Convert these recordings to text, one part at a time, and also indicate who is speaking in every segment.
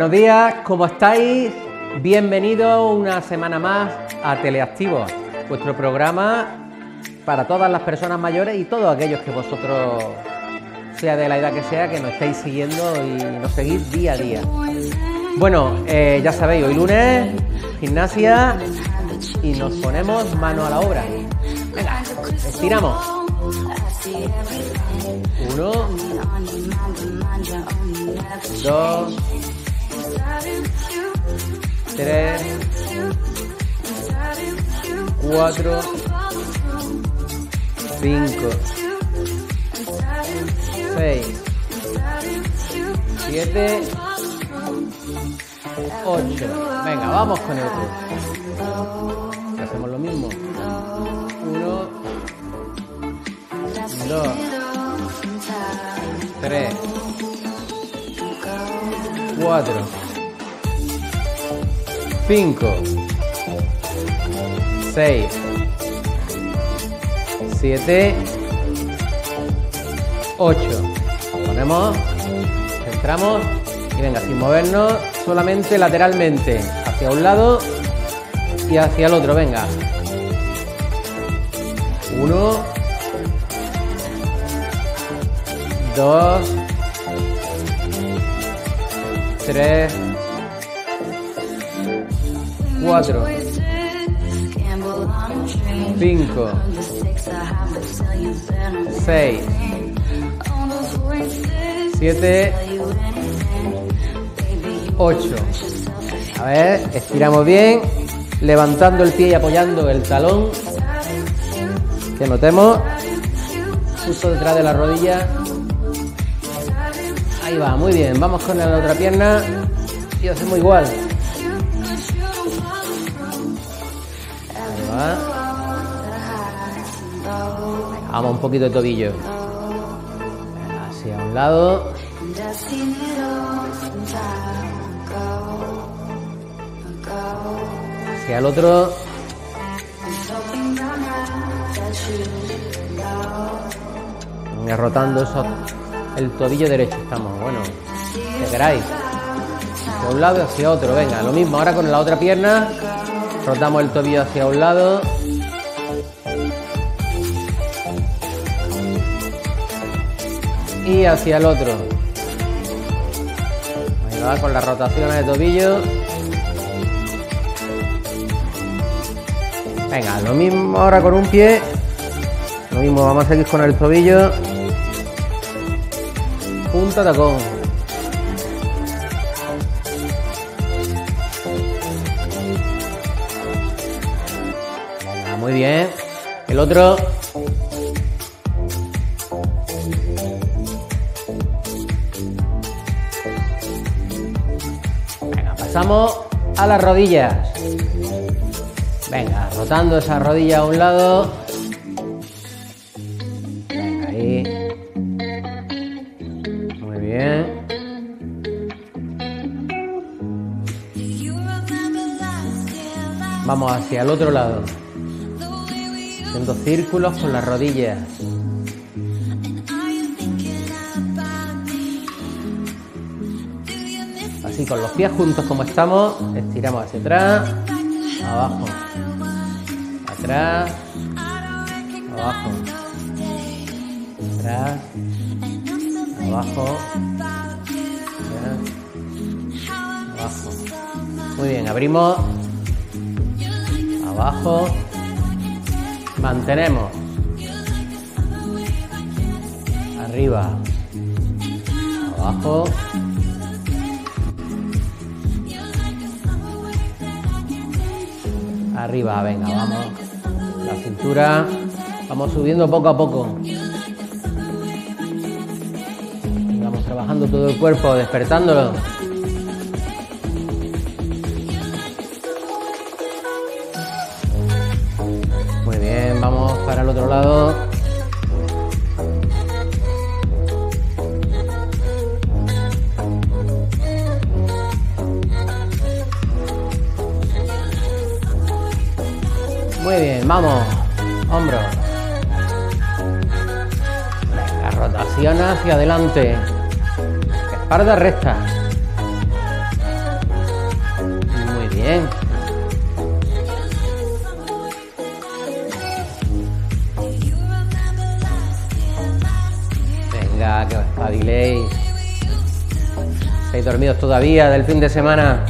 Speaker 1: Buenos días, ¿cómo estáis? Bienvenidos una semana más a Teleactivos, vuestro programa para todas las personas mayores y todos aquellos que vosotros, sea de la edad que sea, que nos estáis siguiendo y nos seguís día a día. Bueno, eh, ya sabéis, hoy lunes, gimnasia y nos ponemos mano a la obra. Venga, estiramos. Uno, dos, tres, cuatro, cinco, seis, siete, ocho. Venga, vamos con el otro. Hacemos lo mismo. Uno, dos, tres, cuatro, cinco, seis, siete, ocho. Ponemos, centramos y venga, sin movernos, solamente lateralmente, hacia un lado y hacia el otro, venga. Uno, dos, tres, cuatro, cinco, seis, siete, ocho. A ver, estiramos bien, levantando el pie y apoyando el talón. Que notemos justo detrás de la rodilla. Ahí va, muy bien. Vamos con la otra pierna y hacemos igual. Ahí va. Vamos un poquito de tobillo. Hacia un lado. Hacia el otro. Rotando. El tobillo derecho estamos. Bueno, que queráis. De un lado hacia otro. Venga, lo mismo. Ahora con la otra pierna. Rotamos el tobillo hacia un lado. Y hacia el otro. Ahí va con las rotaciones de tobillo. Venga, lo mismo ahora con un pie. Lo mismo, vamos a seguir con el tobillo. Punta tacón. Muy bien. El otro. Venga, pasamos a las rodillas. Venga, rotando esa rodilla a un lado. Ahí. Muy bien. Vamos hacia el otro lado. Círculos con las rodillas. Así con los pies juntos como estamos, estiramos hacia atrás, abajo, atrás, abajo, atrás, abajo, atrás, abajo. Muy bien, abrimos, abajo, mantenemos, arriba, abajo. Arriba, venga, vamos. La cintura. Vamos subiendo poco a poco. Vamos trabajando todo el cuerpo, despertándolo. Vamos, hombros. La rotación hacia adelante. Espalda recta. Muy bien. Venga, que os espabiléis. Estáis dormidos todavía del fin de semana.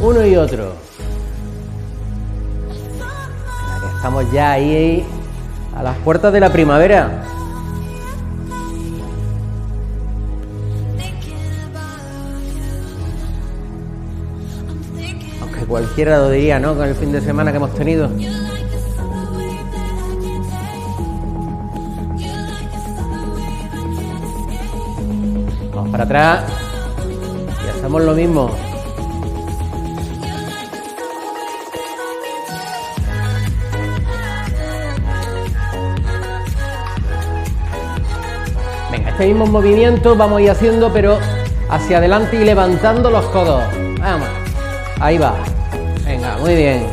Speaker 1: Uno y otro. Estamos ya ahí a las puertas de la primavera. Cualquiera lo diría, ¿no? Con el fin de semana que hemos tenido. Vamos para atrás y hacemos lo mismo. este mismo movimiento vamos a ir haciendo, pero hacia adelante y levantando los codos. Vamos, ahí va. Muy bien.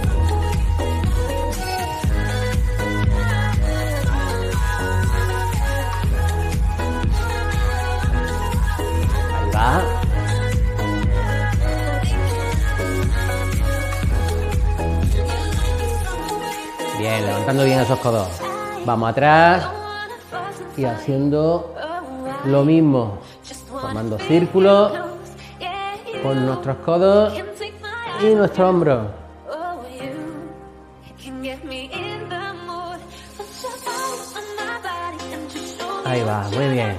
Speaker 1: Ahí va. Bien, levantando bien esos codos. Vamos atrás y haciendo lo mismo, formando círculos con nuestros codos y nuestro hombro. Muy bien.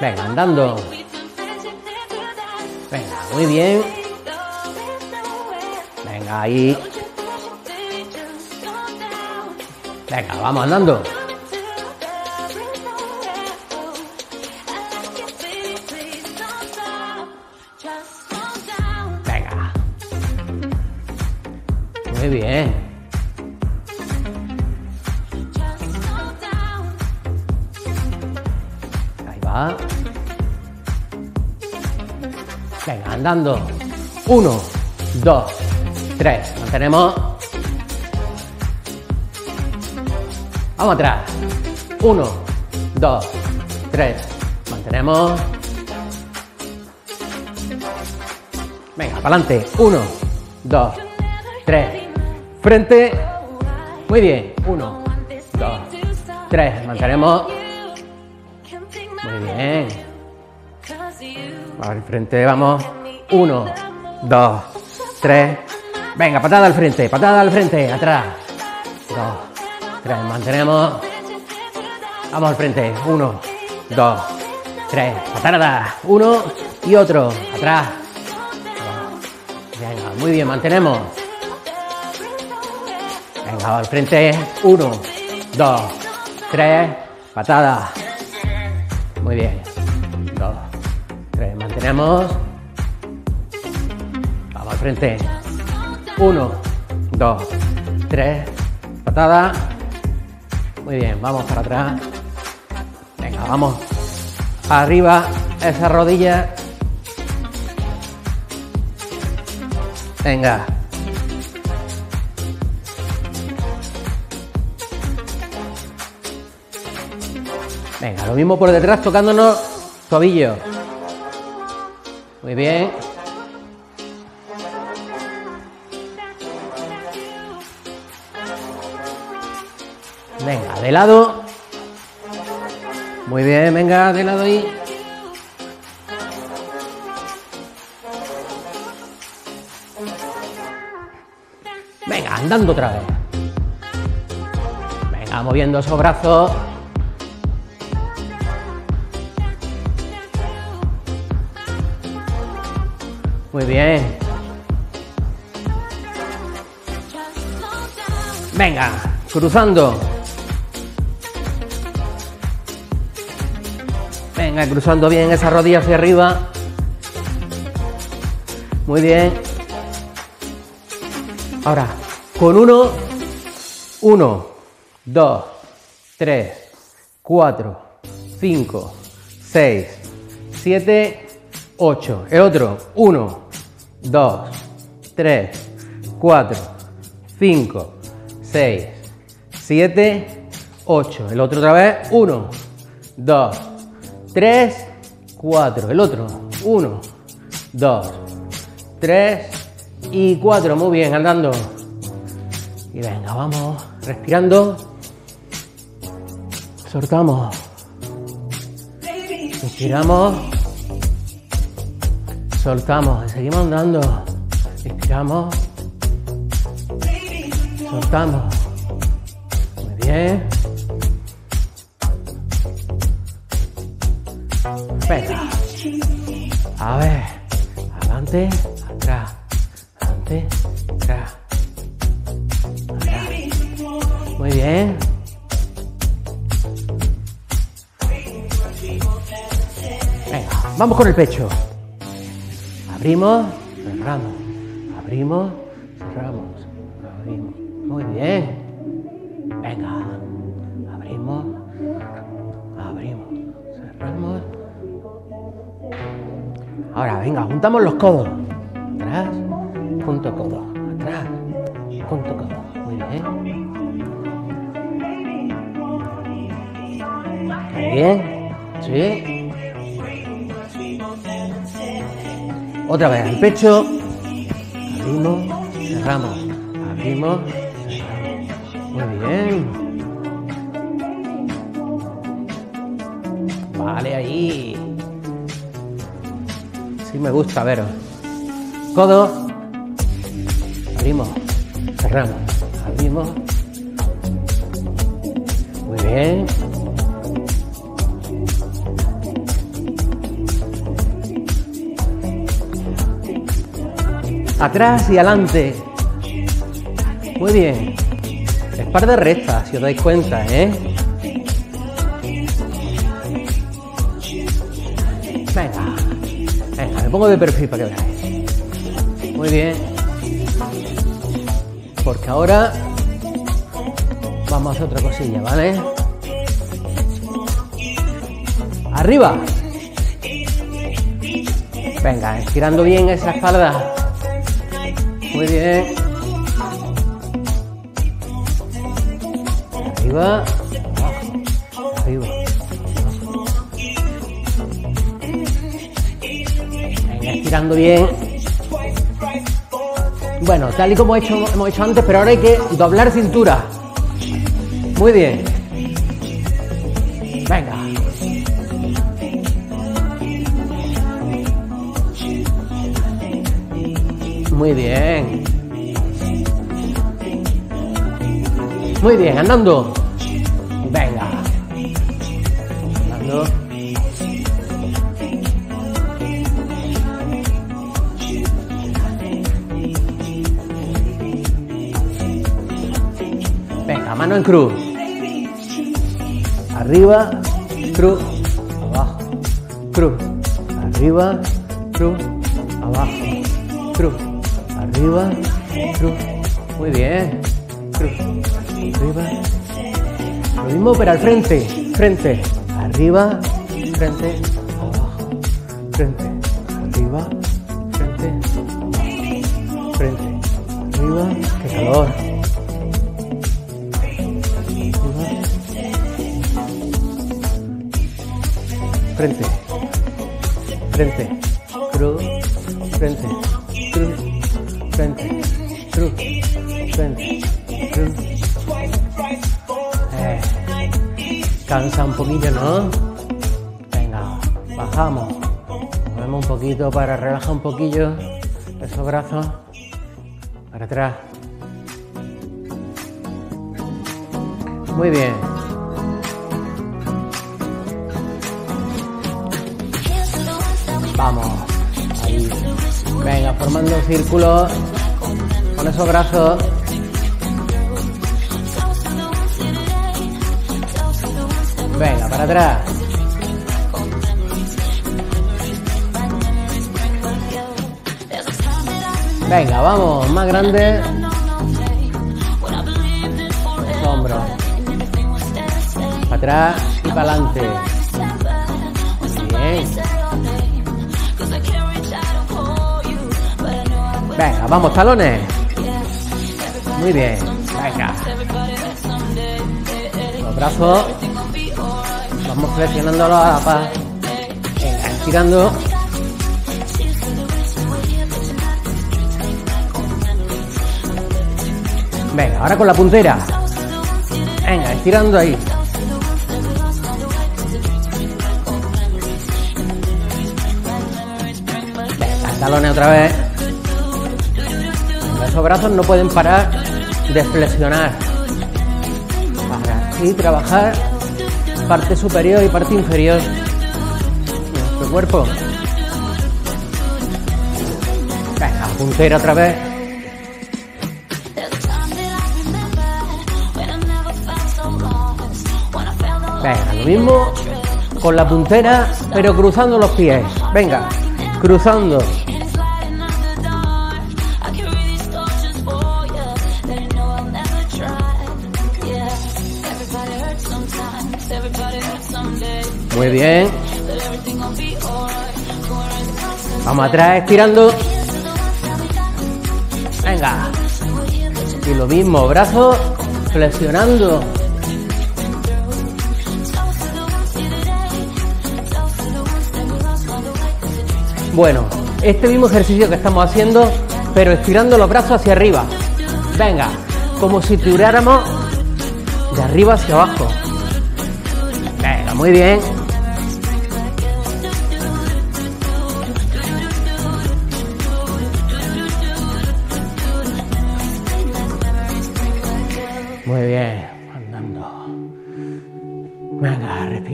Speaker 1: Venga, andando. Venga, muy bien. Venga, ahí. Venga, vamos andando. Muy bien. Va. Venga, andando. Uno, dos, tres. Mantenemos. Vamos atrás. Uno, dos, tres. Mantenemos. Venga, para adelante. Uno, dos, tres. Frente. Muy bien. Uno, dos, tres. Mantenemos. Frente, vamos. Uno, dos, tres. Venga, patada al frente, patada al frente, atrás. Dos, tres, mantenemos. Vamos al frente. Uno, dos, tres. Patada. Uno y otro. Atrás. Venga, muy bien, mantenemos. Venga, al frente. Uno, dos, tres. Patada. Muy bien. Mantenemos. Vamos al frente. Uno, dos, tres. Patada. Muy bien, vamos para atrás. Venga, vamos. Arriba, esa rodilla. Venga. Venga, lo mismo por detrás tocándonos tobillo. Muy bien. Venga, de lado. Muy bien, venga, de lado ahí. Venga, andando otra vez. Venga, moviendo esos brazos. Muy bien. Venga, cruzando. Venga, cruzando bien esa rodilla hacia arriba. Muy bien. Ahora, con uno, uno, dos, tres, cuatro, cinco, seis, siete, ocho. El otro, uno, 2, 3, 4, 5, 6, 7, 8. El otro otra vez. 1, 2, 3, 4. El otro. 1, 2, 3 y 4. Muy bien, andando. Y venga, vamos respirando. Soltamos. Inspiramos. Soltamos. Seguimos andando. Inspiramos. Soltamos. Muy bien. Venga. A ver. Adelante, atrás. Adelante, atrás. Atrás. Muy bien. Venga, vamos con el pecho. Abrimos, cerramos. Abrimos, cerramos. Abrimos. Muy bien. Venga. Abrimos, abrimos, cerramos. Ahora, venga, juntamos los codos. Atrás, junto codo. Atrás, junto codo. Muy bien. Muy bien. Sí. Otra vez, el pecho. Abrimos, cerramos. Abrimos, cerramos. Muy bien. Vale, ahí. Sí me gusta veros. Codo. Abrimos, cerramos. Abrimos. Muy bien. Atrás y adelante. Muy bien. Es par de si os dais cuenta, ¿eh? Venga. Venga, me pongo de perfil para que veáis. Muy bien. Porque ahora vamos a otra cosilla, ¿vale? Arriba. Venga, estirando bien esa espalda. Muy bien. Arriba. Abajo. Arriba. Venga, estirando bien. Bueno, tal y como he hecho, hemos hecho antes, pero ahora hay que doblar cintura. Muy bien. Venga. Muy bien. Muy bien, andando. Venga. Andando. Venga, mano en cruz. Arriba, cruz, abajo, cruz, arriba, cruz, arriba, cruz. Muy bien. Cruz, arriba. Lo mismo pero al frente, frente, arriba, frente, abajo, frente, arriba, frente, abajo, frente, arriba. Qué calor. frente, frente, cruz, frente, frente, cruz, frente, cruz. Eh, cansa un poquillo, ¿no? Venga, bajamos. Movemos un poquito para relajar un poquillo esos brazos para atrás. Muy bien. Vamos. Venga, formando círculos con esos brazos. Venga, para atrás. Venga, vamos, más grande. Hombros. Para atrás y para adelante. Venga, vamos, talones. Muy bien. Venga. Los brazos vamos flexionándolos a la paz. Venga, estirando. Venga, ahora con la puntera. Venga, estirando ahí. Venga, talones otra vez. Brazos no pueden parar de flexionar. Para así trabajar parte superior y parte inferior de nuestro cuerpo. Venga, puntera otra vez. Venga, lo mismo con la puntera, pero cruzando los pies. Venga, cruzando. Muy bien. Vamos atrás, estirando. Venga. Y lo mismo, brazos flexionando. Bueno, este mismo ejercicio que estamos haciendo, pero estirando los brazos hacia arriba. Venga, como si tiráramos de arriba hacia abajo. Venga, muy bien.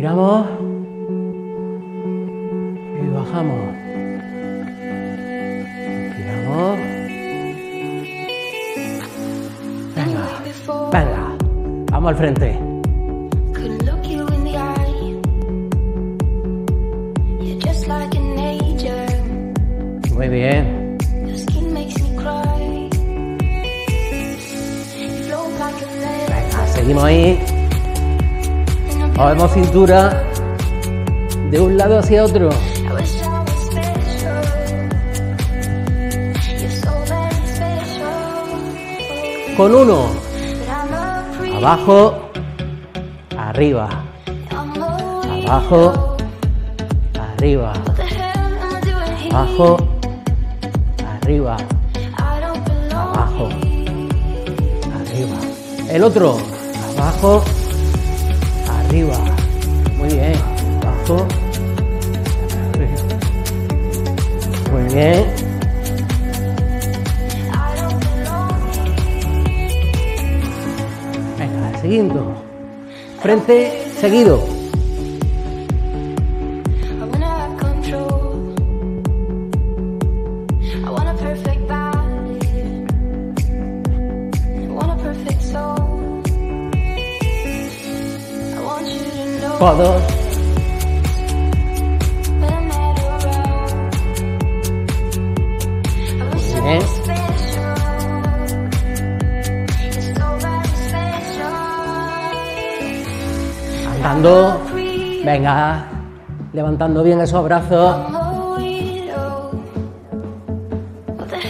Speaker 1: Venga, respiramos. Y bajamos. Respiramos. Venga, venga. Vamos al frente. Muy bien.
Speaker 2: Your skin
Speaker 1: Movemos cintura de un lado hacia otro. Con uno. Abajo. Arriba. Abajo. Arriba. Abajo. Arriba. Abajo. Arriba. El otro. Abajo. Arriba. Muy bien. Arriba. Muy bien. Venga. Frente, seguido.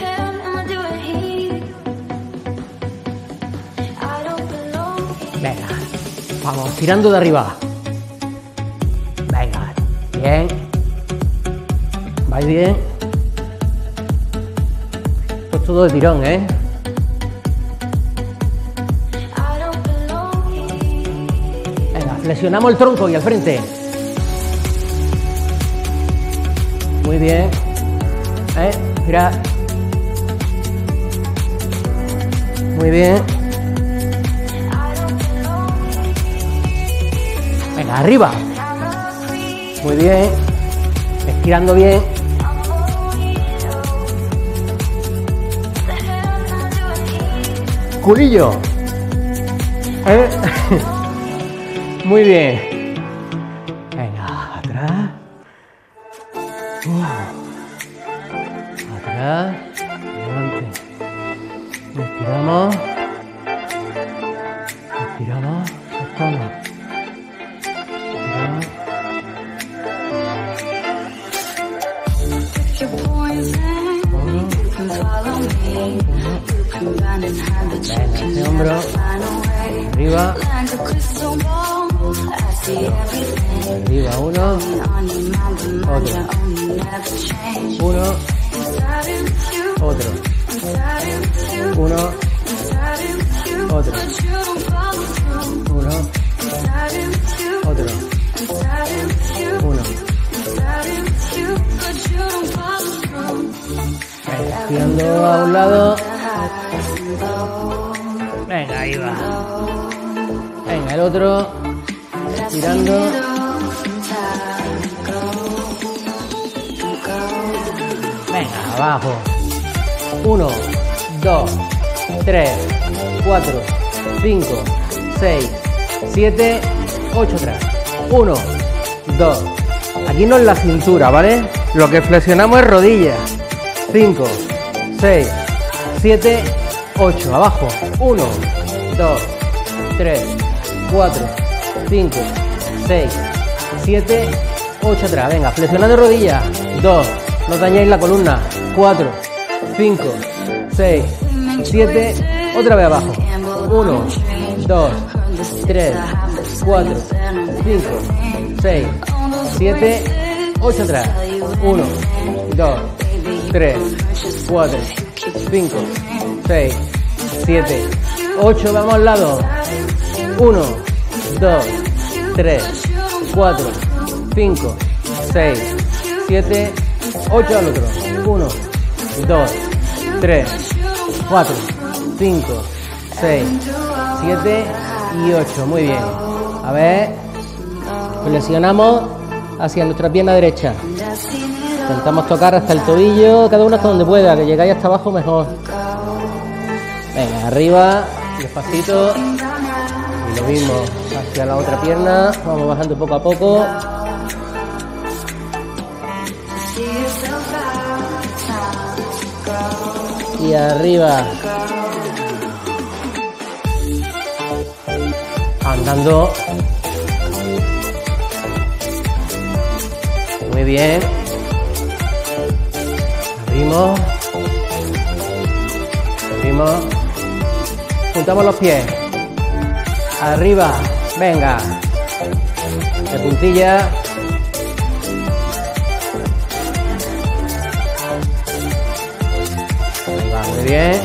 Speaker 2: Am I doing here? I don't belong here.
Speaker 1: Venga. Vamos, tirando de arriba. Vais bien. Esto es todo de tirón, ¿eh? Venga, flexionamos el tronco y al frente. Muy bien. ¿Eh? Mira. Muy bien. Venga, arriba. Muy bien. Estirando bien. Culillo. ¿Eh? Muy bien. Venga, atrás. Uh. Atrás. Adelante. Respiramos. Respiramos. Soltamos. Respiramos. Ese hombro. Arriba, arriba, uno, Otro. uno, otro, uno, Otro. uno, otro, uno. Girando a un lado. Venga, ahí va. Venga, el otro. Tirando. Venga, abajo. Uno, dos, tres, cuatro, cinco, seis, siete, ocho atrás. Uno, dos. Aquí no es la cintura, ¿vale? Lo que flexionamos es rodillas. Cinco, seis, siete, ocho. Abajo. Uno, dos, tres, cuatro, cinco, seis, siete, ocho atrás. Venga, flexionando rodillas. Dos. No dañéis la columna. Cuatro, cinco, seis, siete. Otra vez abajo. Uno, dos, tres, cuatro, cinco, seis, siete, ocho atrás. Uno, dos, tres, cuatro, cinco, seis, siete, ocho. Vamos al lado. Uno, dos, tres, cuatro, cinco, seis, siete, ocho al otro. Uno, dos, tres, cuatro, cinco, seis, siete y ocho. Muy bien. A ver, flexionamos hacia nuestra pierna derecha. Intentamos tocar hasta el tobillo, cada uno hasta donde pueda, que llegáis hasta abajo mejor. Venga, arriba, despacito. Y lo mismo, hacia la otra pierna, vamos bajando poco a poco. Y arriba. Andando. Muy bien. Abrimos. Abrimos. Juntamos los pies. Arriba. Venga. De puntilla. Va, muy bien.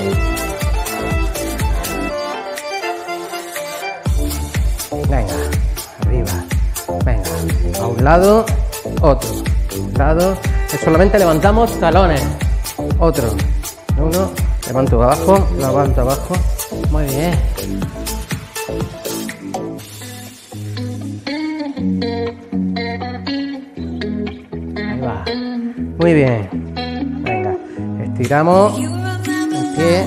Speaker 1: Venga, arriba. Venga, a un lado, otro. Un lado. Solamente levantamos talones. Otro. Uno. Levanto abajo, levanto abajo. Muy bien. Ahí va. Muy bien. Venga. Estiramos el pie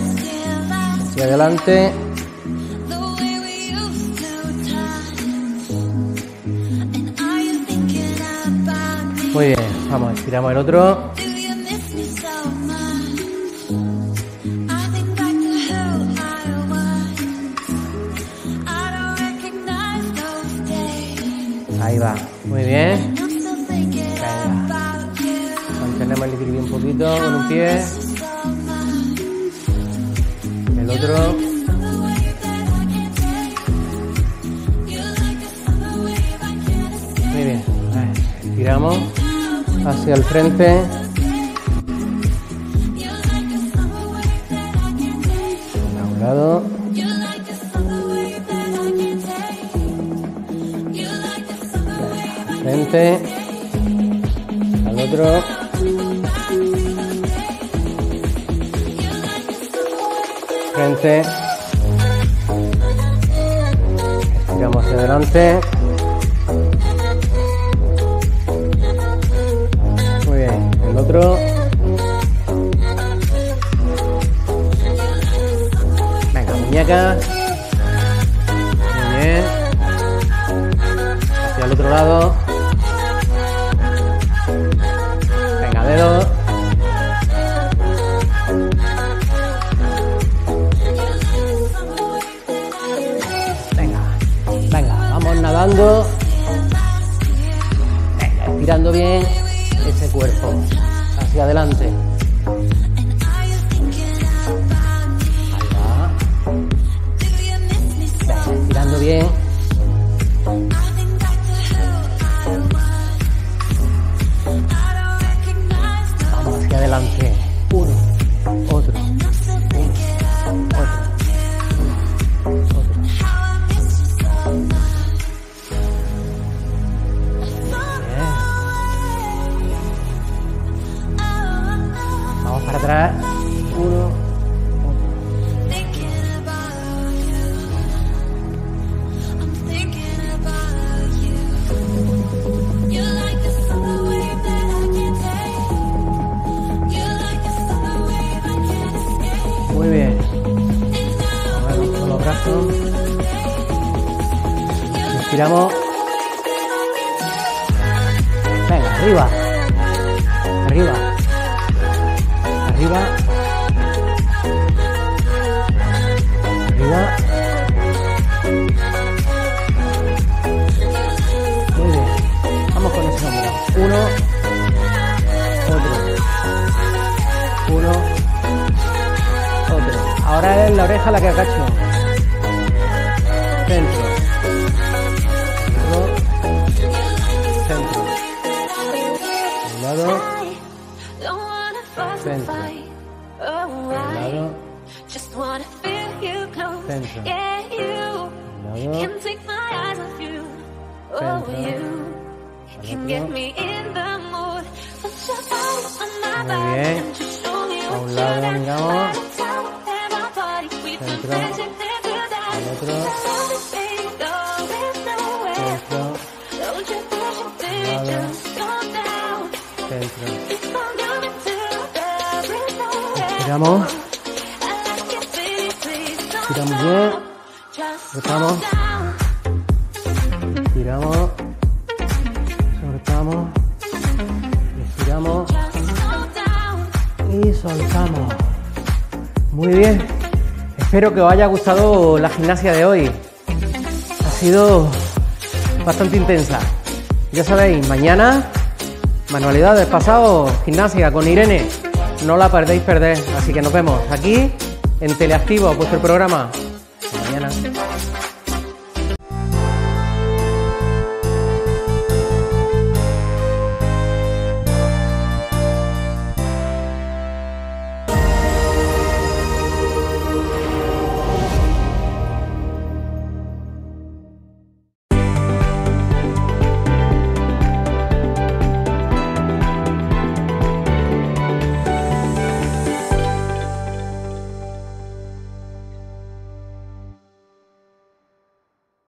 Speaker 1: hacia adelante. Vamos, estiramos el otro. Ahí va. Muy bien. Venga. Mantenemos el equilibrio un poquito con un pie. El otro. Muy bien. Ahí. Hacia el frente. A un lado. Frente. Al otro. Frente. Estiramos hacia adelante. Muy bien. Hacia el otro lado. Venga, dedo. Venga, venga, vamos nadando. Venga, estirando bien ese cuerpo hacia adelante. Vamos Ahora es la oreja la que agacho. Centro. Otro. Centro. Un lado. Centro. Un lado.
Speaker 2: Just wanna feel you close.
Speaker 1: Centro.
Speaker 2: Yeah, you.
Speaker 1: Un lado.
Speaker 2: Can't take my eyes off you. Oh,
Speaker 1: Centro.
Speaker 2: you.
Speaker 1: Al
Speaker 2: Can
Speaker 1: otro.
Speaker 2: get me in the mood. Put your body on my
Speaker 1: Muy
Speaker 2: body
Speaker 1: bien.
Speaker 2: and just show me
Speaker 1: A
Speaker 2: what
Speaker 1: un
Speaker 2: you
Speaker 1: lado,
Speaker 2: got.
Speaker 1: Centro. Respiramos. Respiramos
Speaker 2: down.
Speaker 1: bien.
Speaker 2: Down.
Speaker 1: Tiramos. Soltamos. Respiramos. Y soltamos. Muy bien. Espero que os haya gustado la gimnasia de hoy. Ha sido bastante intensa. Ya sabéis, mañana manualidades pasado, gimnasia con Irene. No la perdéis perder. Así que nos vemos aquí en Teleactivo, vuestro programa.